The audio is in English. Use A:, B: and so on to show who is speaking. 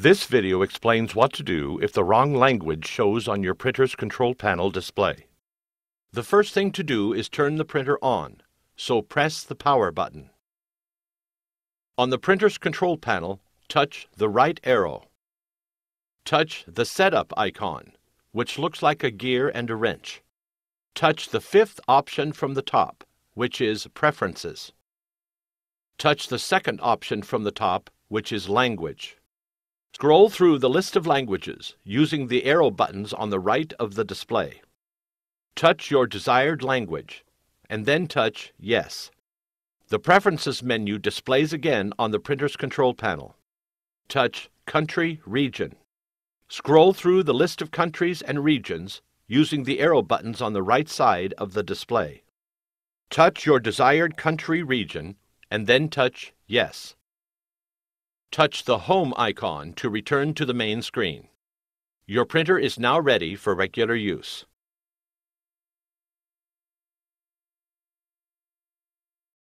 A: This video explains what to do if the wrong language shows on your printer's control panel display. The first thing to do is turn the printer on, so press the power button. On the printer's control panel, touch the right arrow. Touch the Setup icon, which looks like a gear and a wrench. Touch the fifth option from the top, which is Preferences. Touch the second option from the top, which is Language. Scroll through the list of languages using the arrow buttons on the right of the display. Touch your desired language, and then touch Yes. The Preferences menu displays again on the printer's control panel. Touch Country Region. Scroll through the list of countries and regions using the arrow buttons on the right side of the display. Touch your desired country region and then touch Yes. Touch the Home icon to return to the main screen. Your printer is now ready for regular use.